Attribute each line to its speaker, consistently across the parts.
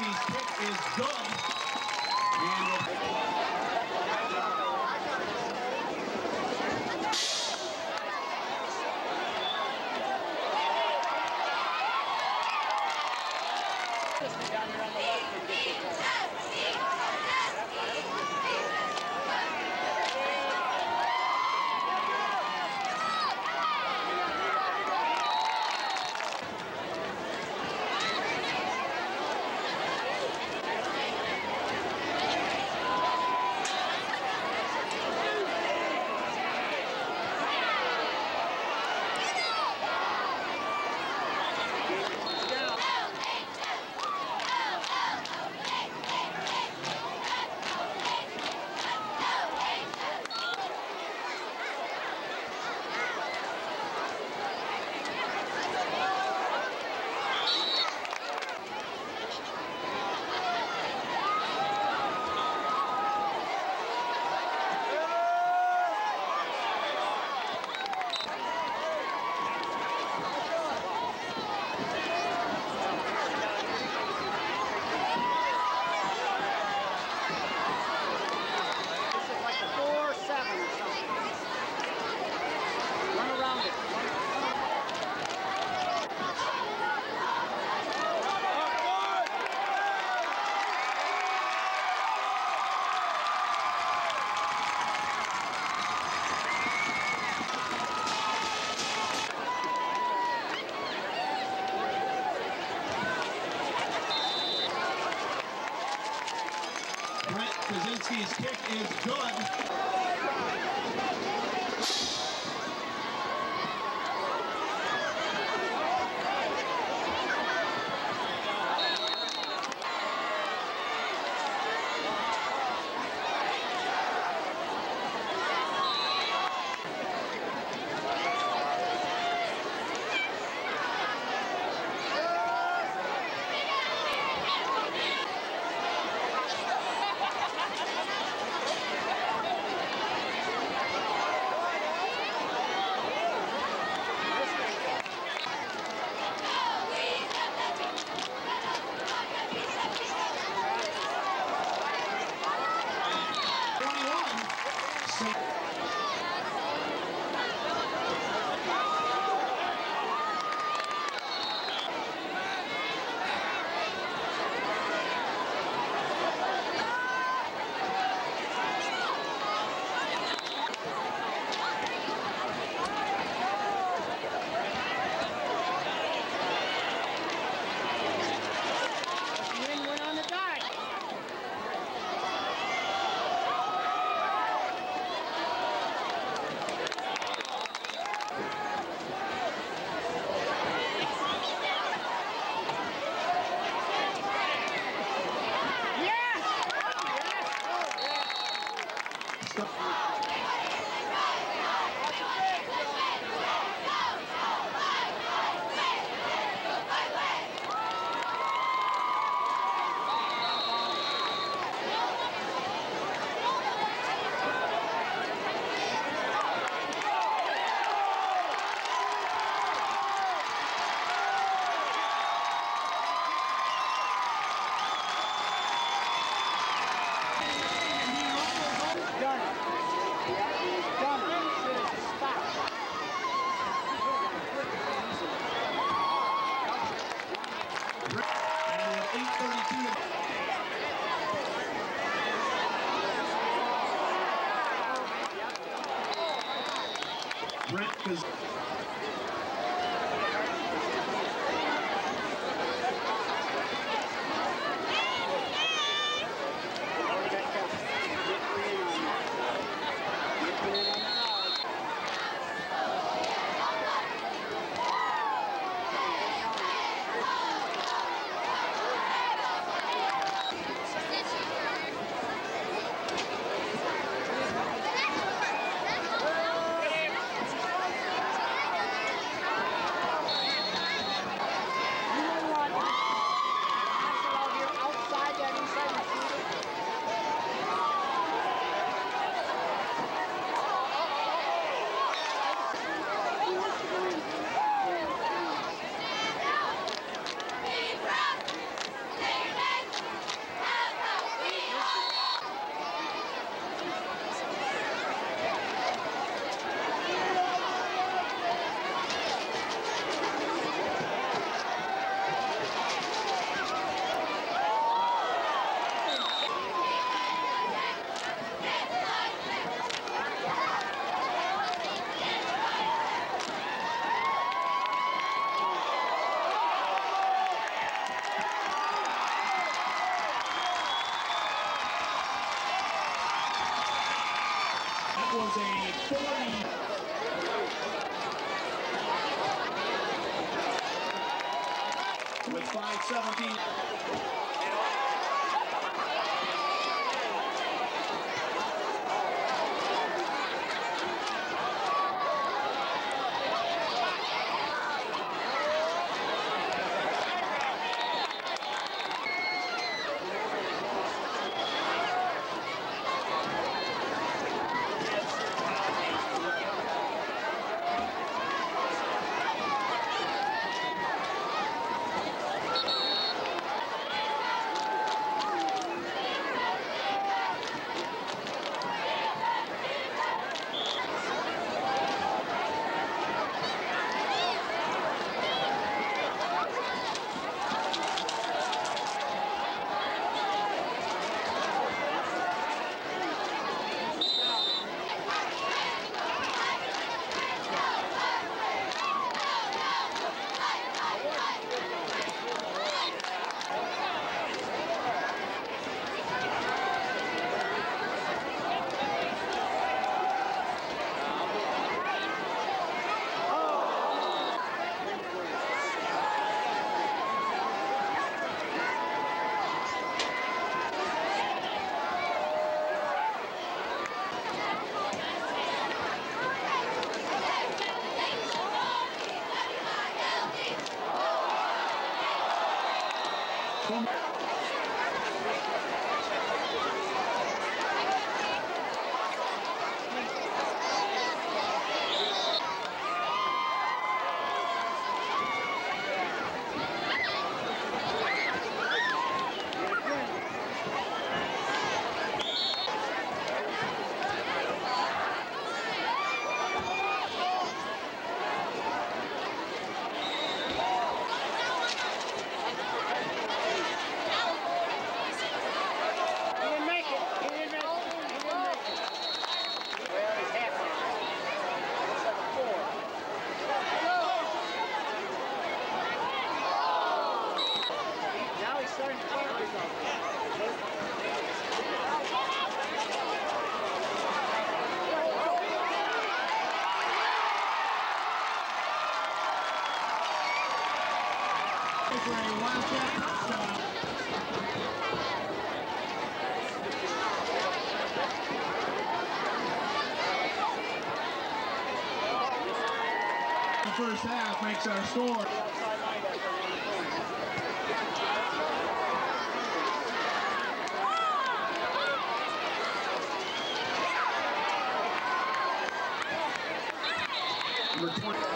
Speaker 1: Kaczynski's kick is good. Kick is good. Brent
Speaker 2: He
Speaker 1: makes our score. Number 20.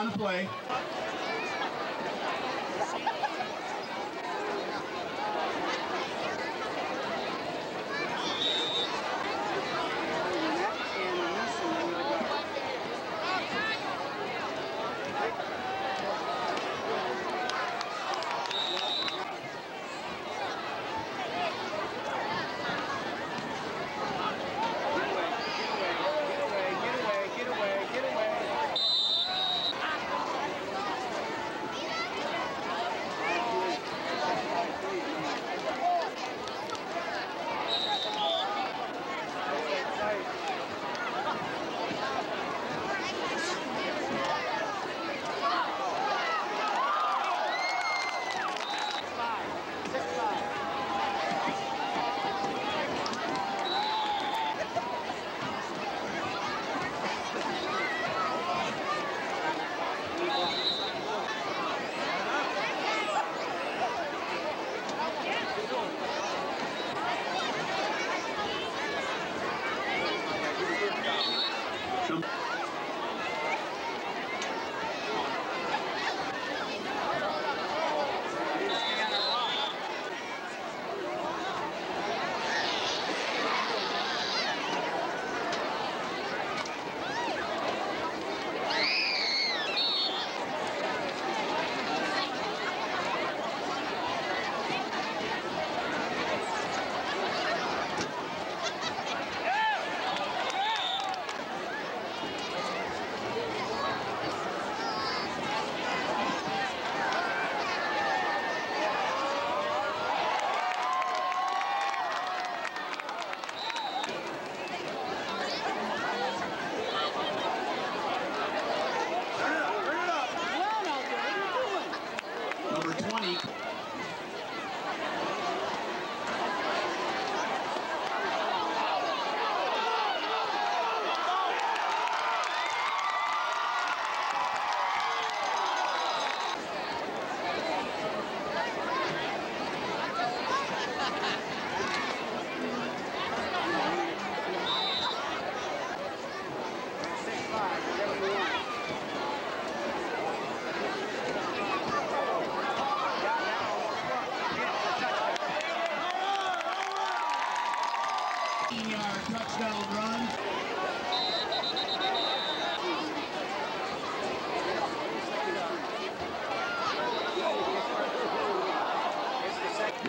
Speaker 1: On the play.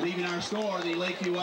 Speaker 2: Leaving our store, the Lakeview.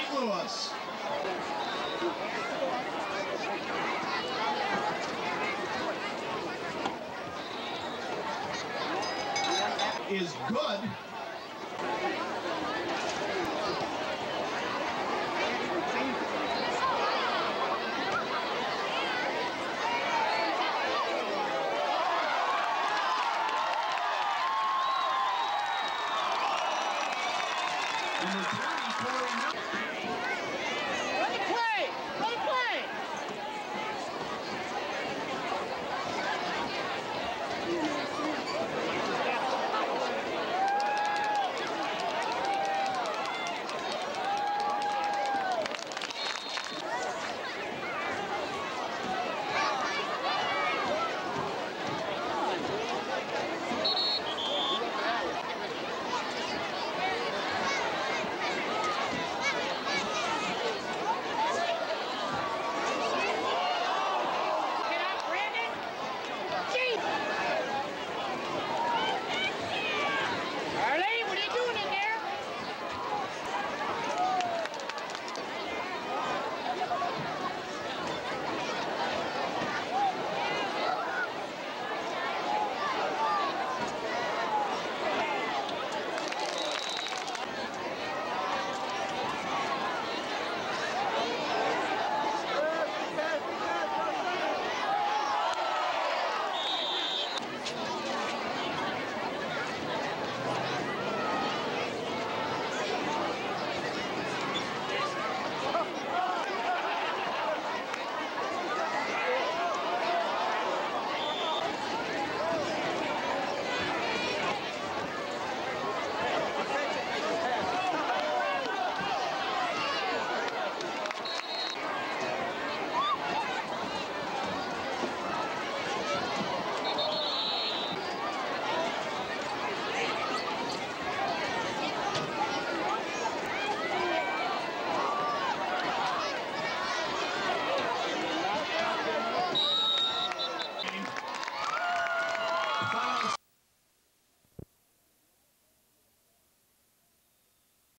Speaker 2: St. Louis. Is good.